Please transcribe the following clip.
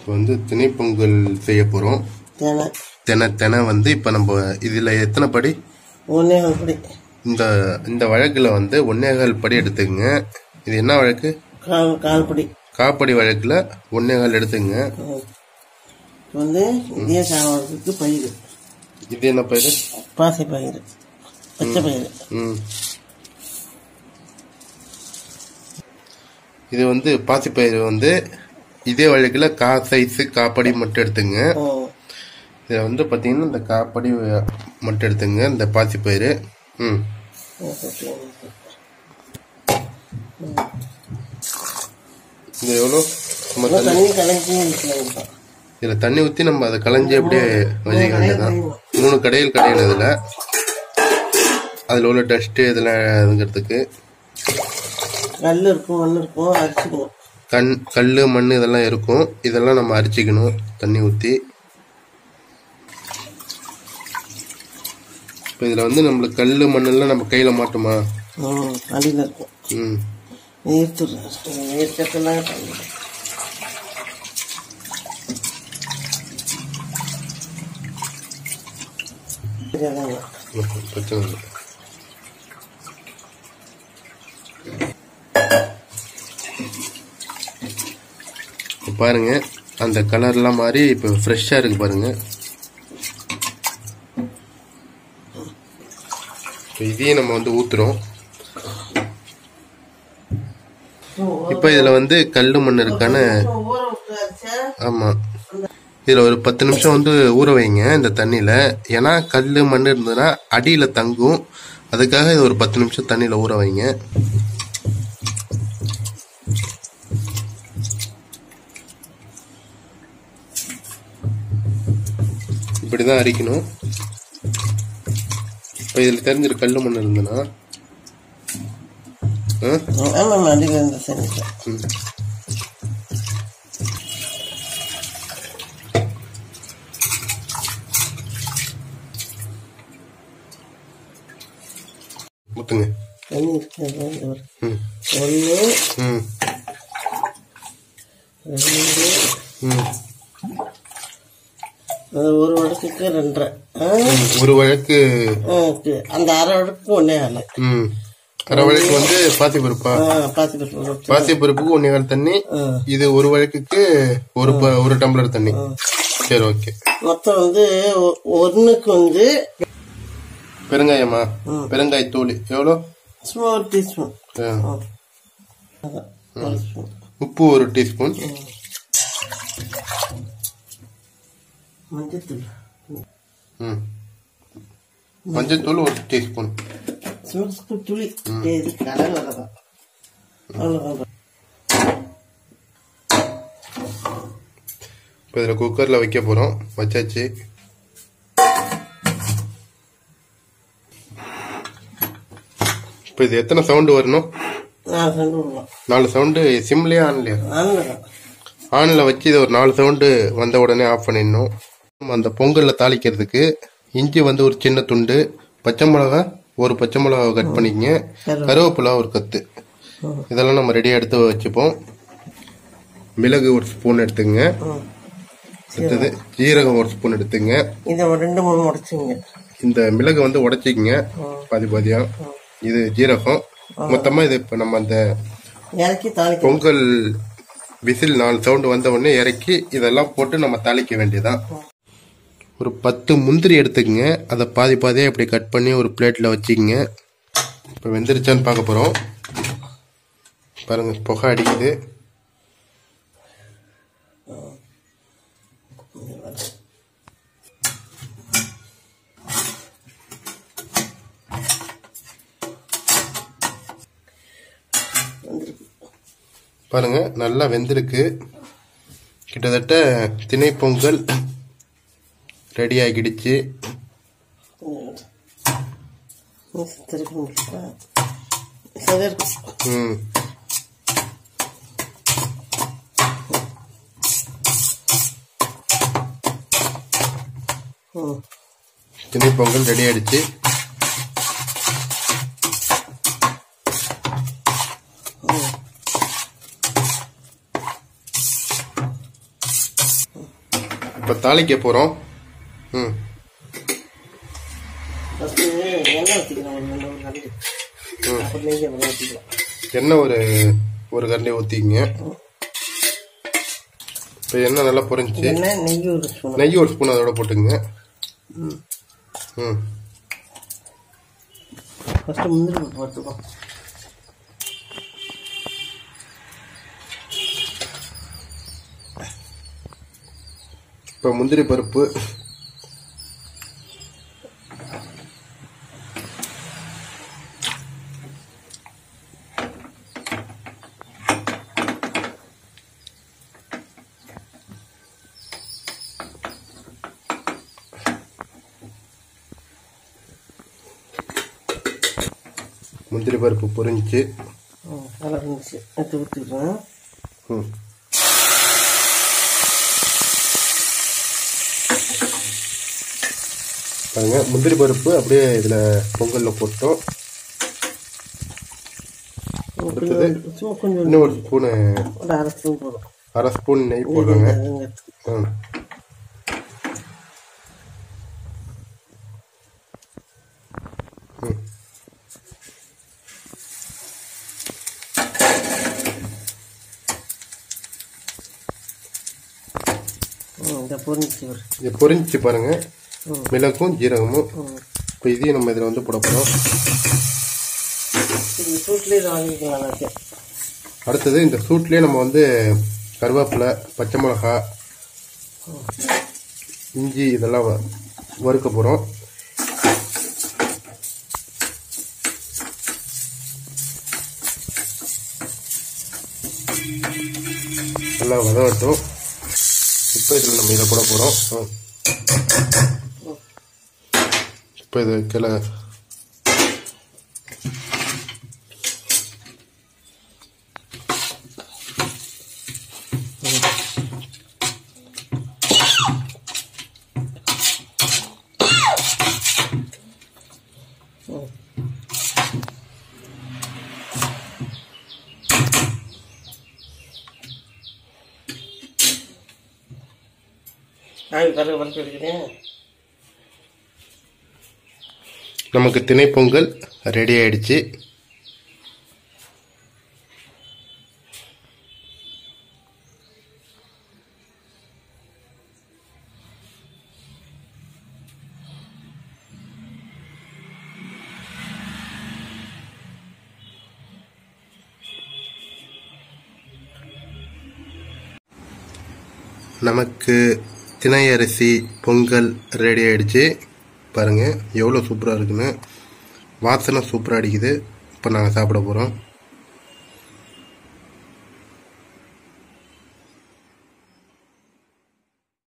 இப்போ வந்து திணை பொங்கல் செய்ய போகிறோம் தேனை தினை வந்து இப்போ நம்ம இதில் எத்தனை படி? ஒன்றே அப்படி இந்த இந்த வழக்கில் வந்து ஒன்னேகால் படி எடுத்துக்கங்க. இது என்ன வழக்கு? கால் கால் படி காப்படி வழக்கில் ஒன்னேகால் எடுத்துங்க வந்து இதே சாதத்துக்கு பயிர் இது என்ன பயிர் பாசி பயிர் பச்சை பயிர் ம். இது வந்து பாசிப்பயிறு வந்து இதே வழக்கில் கா சைஸு காப்படி மட்டும் எடுத்துங்க. இதில் வந்து பார்த்தீங்கன்னா இந்த காப்படி மட்டும் எடுத்துங்க. இந்த பாசிப்பயிறு ம். இது எவ்வளோ? இதில் தண்ணி ஊற்றி நம்ம அதை களைஞ்சி அப்படியே வச்சுக்க வேண்டியதான் மூணு கடையில் கடையில் இதில். அதில் உள்ள டஸ்ட்டு இதெல்லாம் இதுங்கிறதுக்கு கல் இருக்கும் மண் இருக்கும் அரிச்சிக்கணும் கண் கல் மண் இதெல்லாம் இருக்கும். இதெல்லாம் நம்ம அரிச்சிக்கணும் தண்ணி ஊற்றி இப்போ இதில் வந்து நம்மளுக்கு கல் மண்ணெல்லாம் நம்ம கையில் மாட்டுமா? அடியில் இருக்கும் ம் பிரச்சனை இல்லை. பாருங்கள் அந்த கலர்லாம் மாதிரி இப்போ ஃப்ரெஷ்ஷாக இருக்குது பாருங்கள் இப்போ இதையும் நம்ம வந்து ஊத்துறோம். இப்போ இதில் வந்து கல் மண் இருக்கான ஆமாம் இதில் ஒரு பத்து நிமிஷம் வந்து ஊற வைங்க இந்த தண்ணியில். ஏன்னா கல் மண் இருந்ததுன்னா அடியில் தங்கும். அதுக்காக இது ஒரு பத்து நிமிஷம் தண்ணியில் ஊற வைங்க. இப்படி தான் அரிக்கணும். இப்போ இதில் தெரிஞ்சிரு கல் மண் இருந்ததுன்னா. ஆ? ஆமாம் அடியில் இருந்த சரி ம். முத்துங்க தண்ணி இருக்கிறது ஒரு ம் ஒன்று ம் ரெண்டு ம் அது ஒரு வடக்குக்கு ரெண்டரை. ஒரு வழக்கு. அந்த அரை வடக்கு ஒன்றே ஆலை ம். அரை வழக்கு வந்து பாசி பருப்பா? பாசி பருப்புக்கு ஒன்னே கால் தண்ணி. இது ஒரு வழக்குக்கு ஒரு ப- ஒரு டம்ளர் தண்ணி. சரி ஓகே. மொத்தம் வந்து ஒ- ஒண்ணுக்கு வந்து பெருங்காயமா பெருங்காயத்தூள் எவ்வளோ? சும்மா ஒரு டீஸ்பூன். உப்பு ஒரு டீஸ்பூன். மஞ்சத்தூள். ம். மஞ்சத்தூள் ஒரு டீஸ்பூன். சுருக்கு துளி இது கலர் வரதான் அவ்வளோதான் இப்போ இதில் குக்கரில் வைக்க போகிறோம். வச்சாச்சு. இப்போ இது எத்தனை சவுண்டு வரணும்? நாலு சவுண்டு சிம்லேயே ஆன்லையா ஆனில் வச்சு இது ஒரு நாலு சவுண்டு வந்த உடனே ஆஃப் பண்ணிடணும். அந்த பொங்கலில் தாளிக்கிறதுக்கு இஞ்சி வந்து ஒரு சின்ன துண்டு பச்சை மிளகா ஒரு பச்சை மிளகா கட் பண்ணிக்கங்க. கருவேப்பிலை. ஒரு கத்து. இதெல்லாம் நம்ம ரெடியாக எடுத்து வச்சுப்போம். மிளகு ஒரு ஸ்பூன் எடுத்துங்க. அடுத்தது ஜீரகம் ஒரு ஸ்பூன் எடுத்துங்க. இதை ரெண்டு மூணு முடிச்சுங்க இந்த மிளகு வந்து உடைச்சிக்கங்க. பாதி பாதியா. இது ஜீரகம். மொத்தமாக இது இப்போ நம்ம அந்த பொங்கல் விசில் நாலு சவுண்டு வந்த உடனே இறக்கி இதெல்லாம் போட்டு நம்ம தாளிக்க வேண்டியதான் ஒரு பத்து முந்திரி எடுத்துக்கங்க. அதை பாதி பாதியாக இப்படி கட் பண்ணி ஒரு பிளேட்டில் வச்சுக்கோங்க. இப்போ வெந்துருச்சான்னு பார்க்க போகிறோம் பாருங்கள் புகை அடிக்குது. பாருங்கள் நல்லா வெந்திருக்கு. கிட்டத்தட்ட திணை பொங்கல் ரெடி ஆகிடுச்சு ம். திணை பொங்கல் ரெடி ஆயிடுச்சு தாளிக்க போகிறோம். ம். ஃபஸ்ட்டு எண்ணெய் ஊற்றிக்கலாம் ஒரு ரெண்டு ஒரு கரண்டி அப்புறம் நெய் அப்புறம் ஊற்றிக்கலாம் எண்ணெய் ஒரு ஒரு கரண்டி ஊற்றிக்கிங்க இப்போ எண்ணெய் நல்லா பொரிஞ்சு எண்ணெய் நெய் ஒரு ஸ்பூன். நெய் ஒரு ஸ்பூன் அதோட போட்டுங்க ம். ஃபஸ்ட்டு முந்திரி பருப்பு போட்டுக்கோ இப்போ முந்திரி பருப்பு. முந்திரி பருப்பு பொரிஞ்சு நல்லா இருந்துச்சு. எடுத்து ஊற்றிக்கிறேன் ம். பாருங்க முந்திரி பருப்பு அப்படியே இதில் பொங்கலில் போட்டோம். இன்னும் ஒரு ஸ்பூனு அரை ஸ்பூன் போதும். அரை ஸ்பூன் நெய் போடுறாங்க. ம். ம் இந்த இது பொரிஞ்சு பாருங்க. ம். மிளகும் ஜீரகமும் இப்போ இதையும் நம்ம இதில் வந்து போட போகிறோம் இது இதை அடுத்தது இந்த சூட்லேயே நம்ம வந்து கருவேப்பிலை பச்சை மிளகா இஞ்சி இதெல்லாம் வறுக்க போகிறோம் நல்லா வதவட்டும். இப்போ இதில் நம்ம இதை போட போகிறோம் இப்போ இது நான் ஆவி பறவை எடுக்கிறேன் நமக்கு திணை பொங்கல் ரெடி ஆயிடுச்சு. நமக்கு திணை அரிசி பொங்கல் ரெடி ஆகிடுச்சு பாருங்கள் எவ்வளோ சூப்பராக இருக்குன்னு. வாசனை சூப்பராக அடிக்குது. இப்போ நாங்கள் சாப்பிட போகிறோம்